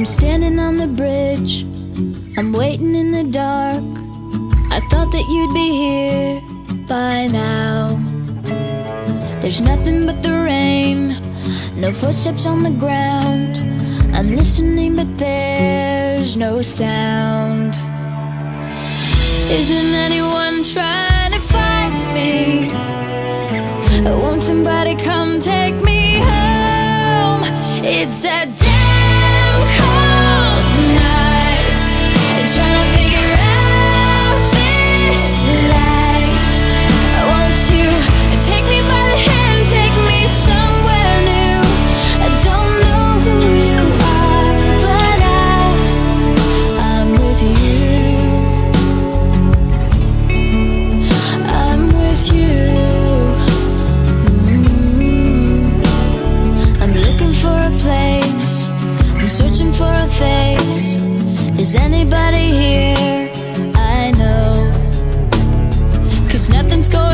I'm standing on the bridge, I'm waiting in the dark. I thought that you'd be here by now. There's nothing but the rain, no footsteps on the ground. I'm listening, but there's no sound. Isn't anyone trying to find me? Won't somebody come take me home? It's that day. Is anybody here? I know. Cause nothing's going